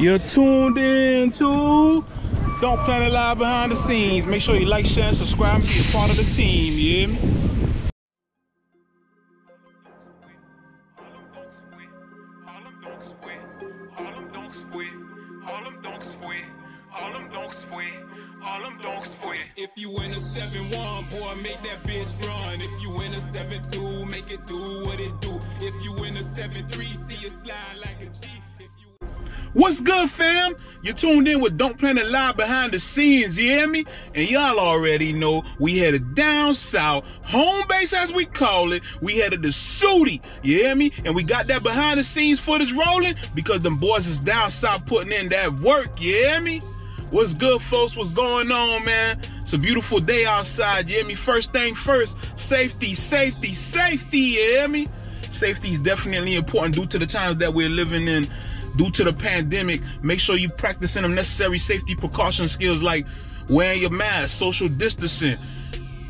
You're tuned in to Donk Planet Live Behind the Scenes. Make sure you like, share, and subscribe and be a part of the team, me? If you a 7-1, boy, make that bitch run. If you a 7-2, make it do what it do. If you a 7-3, see it slide like a G. What's good, fam? You're tuned in with Donk Planet Live behind the scenes, you hear me? And y'all already know we headed down south, home base as we call it. We headed to Sudi, you hear me? And we got that behind the scenes footage rolling because them boys is down south putting in that work, you hear me? What's good, folks? What's going on, man? It's a beautiful day outside, you hear me? First thing first, safety, safety, safety, you hear me? Safety is definitely important due to the times that we're living in due to the pandemic, make sure you practicing them necessary safety precaution skills like wearing your mask, social distancing,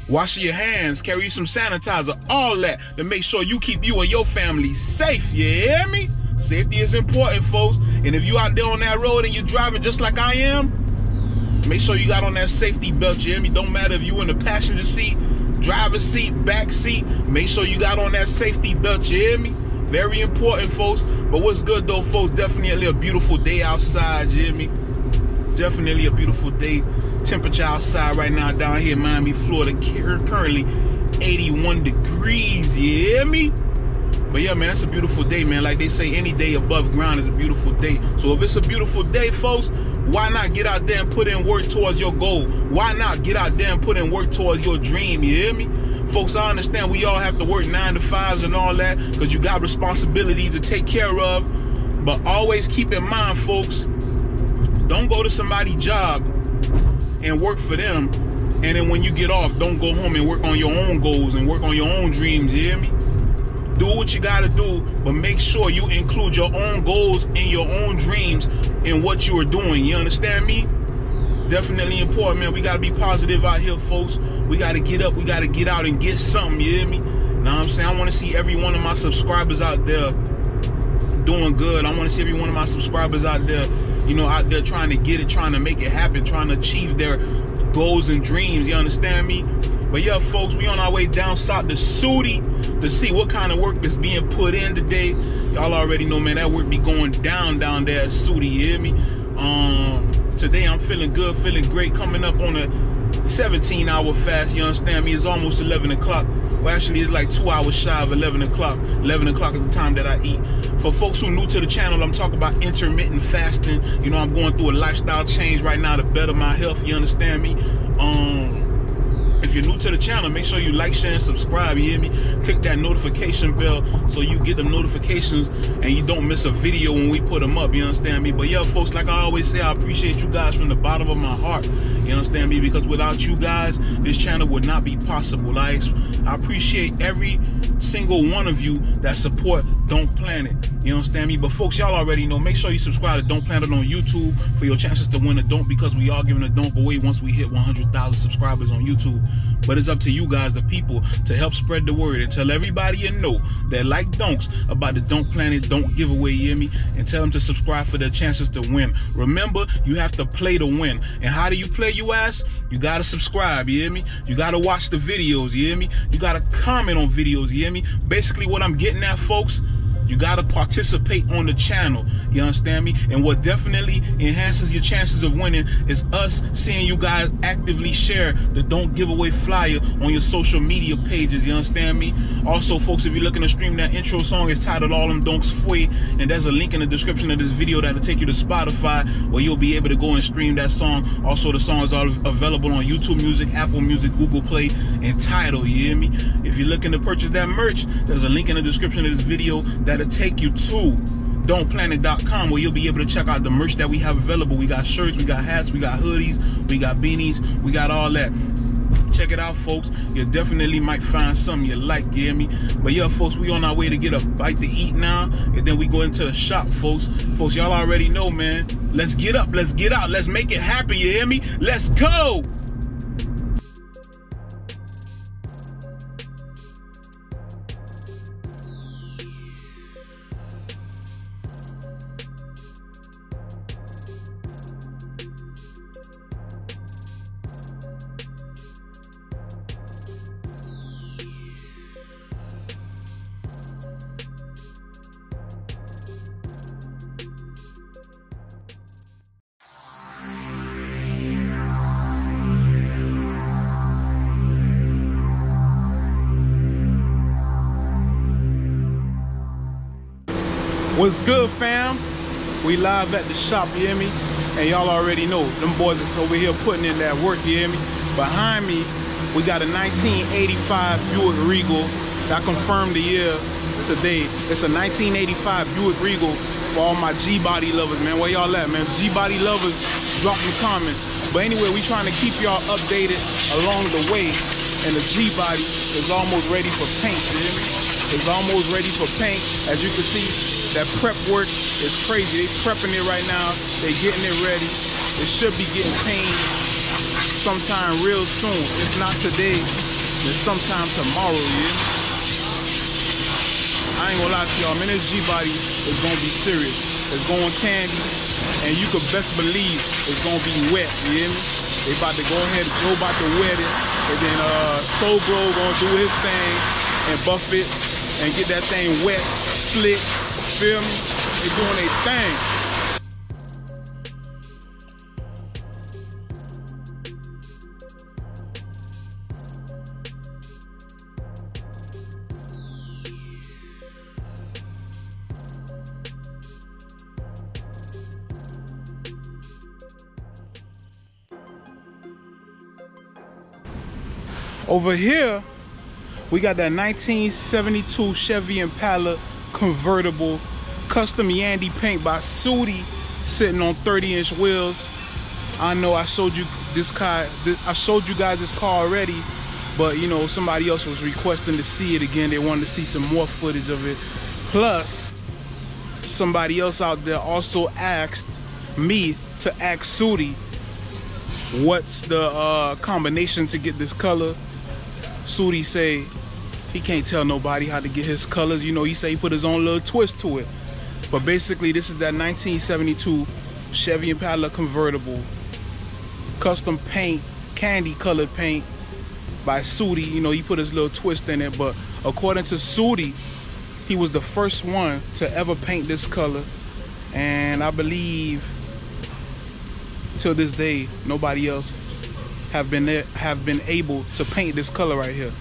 washing your hands, carry some sanitizer, all that to make sure you keep you and your family safe. You hear me? Safety is important, folks. And if you out there on that road and you're driving just like I am, make sure you got on that safety belt. You hear me? Don't matter if you in the passenger seat, driver's seat, back seat. Make sure you got on that safety belt. You hear me? Very important, folks. But what's good though, folks? Definitely a beautiful day outside, you hear me? Definitely a beautiful day. Temperature outside right now down here in Miami, Florida, currently 81 degrees, you hear me? But yeah, man, it's a beautiful day, man. Like they say, any day above ground is a beautiful day. So if it's a beautiful day, folks, why not get out there and put in work towards your goal? Why not get out there and put in work towards your dream, you hear me? Folks, I understand we all have to work nine to fives and all that because you got responsibilities to take care of. But always keep in mind, folks, don't go to somebody's job and work for them. And then when you get off, don't go home and work on your own goals and work on your own dreams, you hear me? Do what you gotta do, but make sure you include your own goals and your own dreams in what you are doing. You understand me? Definitely important, man. We gotta be positive out here, folks. We gotta get up, we gotta get out and get something, you hear me? Know what I'm saying? I wanna see every one of my subscribers out there doing good. I wanna see every one of my subscribers out there, you know, out there trying to get it, trying to make it happen, trying to achieve their goals and dreams. You understand me? But yeah, folks, we on our way down south to Sudi to see what kind of work is being put in today. Y'all already know, man, that work be going down down there at Sudi, you hear me? Um, today I'm feeling good, feeling great, coming up on a 17 hour fast, you understand me? It's almost 11 o'clock. Well, actually, it's like two hours shy of 11 o'clock. 11 o'clock is the time that I eat. For folks who new to the channel, I'm talking about intermittent fasting. You know, I'm going through a lifestyle change right now to better my health, you understand me? Um, if you're new to the channel, make sure you like, share, and subscribe, you hear me? Click that notification bell so you get the notifications and you don't miss a video when we put them up, you understand me? But yeah, folks, like I always say, I appreciate you guys from the bottom of my heart, you understand me? Because without you guys, this channel would not be possible. I, I appreciate every single one of you that support Donk Planet. You understand me? But folks, y'all already know. Make sure you subscribe to Donk Planet on YouTube for your chances to win a donk because we are giving a donk away once we hit 100,000 subscribers on YouTube. But it's up to you guys, the people, to help spread the word and tell everybody you know that like donks about the Donk Planet Donk Giveaway, you hear me? And tell them to subscribe for their chances to win. Remember, you have to play to win. And how do you play, you ask? You gotta subscribe, you hear me? You gotta watch the videos, you hear me? You gotta comment on videos, you hear me? Basically what I'm getting at, folks, you gotta participate on the channel. You understand me? And what definitely enhances your chances of winning is us seeing you guys actively share the Donk Give Away flyer on your social media pages. You understand me? Also, folks, if you're looking to stream that intro song, it's titled All Them Donks Fue. And there's a link in the description of this video that'll take you to Spotify where you'll be able to go and stream that song. Also, the song is all available on YouTube Music, Apple Music, Google Play, and Tidal. You hear me? If you're looking to purchase that merch, there's a link in the description of this video that that'll take you to donkplanet.com where you'll be able to check out the merch that we have available. We got shirts, we got hats, we got hoodies, we got beanies, we got all that. Check it out, folks. You definitely might find something you like, you hear me? But yeah, folks, we on our way to get a bite to eat now. And then we go into the shop, folks. Folks, y'all already know, man. Let's get up, let's get out, let's make it happen, you hear me? Let's go! What's good, fam? We live at the shop, you hear me? And y'all already know, them boys is over here putting in that work, you hear me? Behind me, we got a 1985 Buick Regal. I confirmed the year today. It's a 1985 Buick Regal for all my G-body lovers, man. Where y'all at, man? G-body lovers, drop them comments. But anyway, we trying to keep y'all updated along the way. And the G-body is almost ready for paint, you hear me? It's almost ready for paint. As you can see, that prep work is crazy. They're prepping it right now. They're getting it ready. It should be getting painted sometime real soon. If not today, then sometime tomorrow, yeah? I ain't gonna lie to y'all, man, this G-Body is gonna be serious. It's going candy, and you can best believe it's gonna be wet, you hear me? They about to go ahead, Joe about to wet it, and then uh, Soul gonna do his thing and buff it and get that thing wet, slick, feel me? They doing their thing. Over here, we got that 1972 Chevy Impala convertible custom candy paint by Sudi sitting on 30 inch wheels. I know I showed you this car, this, I showed you guys this car already, but you know, somebody else was requesting to see it again. They wanted to see some more footage of it. Plus, somebody else out there also asked me to ask Sudi what's the uh, combination to get this color. Sudi say he can't tell nobody how to get his colors. You know, he say he put his own little twist to it. But basically, this is that 1972 Chevy Impala convertible. Custom paint, candy colored paint by Sudi. You know, he put his little twist in it. But according to Sudi, he was the first one to ever paint this color. And I believe till this day, nobody else have been have been able to paint this color right here.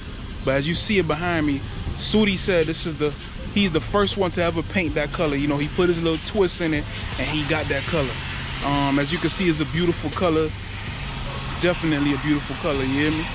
But as you see it behind me, Sudi said this is the he's the first one to ever paint that color. You know, he put his little twist in it and he got that color. Um, as you can see, it's a beautiful color. Definitely a beautiful color, you hear me?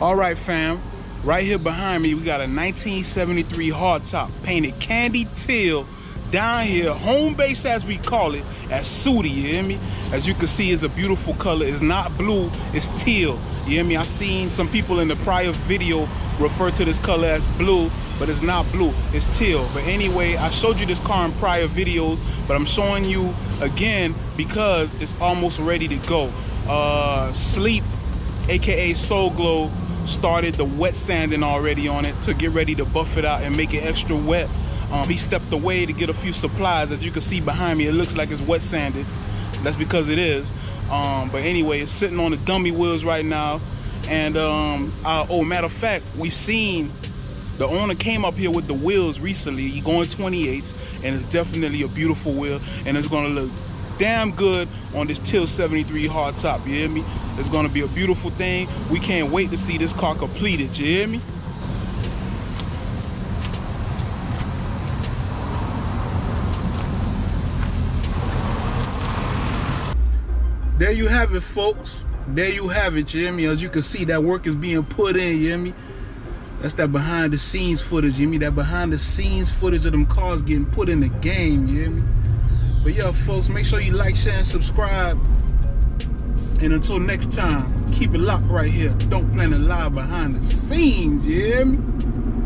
All right, fam. Right here behind me, we got a 1973 hardtop painted candy teal down here, home base as we call it, at Sudi, you hear me? As you can see, it's a beautiful color. It's not blue, it's teal. You hear me? I've seen some people in the prior video refer to this color as blue, but it's not blue, it's teal. But anyway, I showed you this car in prior videos, but I'm showing you again because it's almost ready to go. Uh, Sleep, AKA Soul Glow, started the wet sanding already on it to get ready to buff it out and make it extra wet. Um, he stepped away to get a few supplies. As you can see behind me, it looks like it's wet sanded. That's because it is. Um, but anyway, it's sitting on the dummy wheels right now. And um, oh, matter of fact, we've seen the owner came up here with the wheels recently. He going 28s, and it's definitely a beautiful wheel, and it's gonna look damn good on this Till 73 hardtop. You hear me? It's gonna be a beautiful thing. We can't wait to see this car completed. You hear me? there you have it folks there you have it me as you can see that work is being put in you hear me that's that behind the scenes footage you hear me that behind the scenes footage of them cars getting put in the game you hear me but yeah folks make sure you like share and subscribe. And until next time keep it locked right here. Donk Planet Live behind the scenes you hear me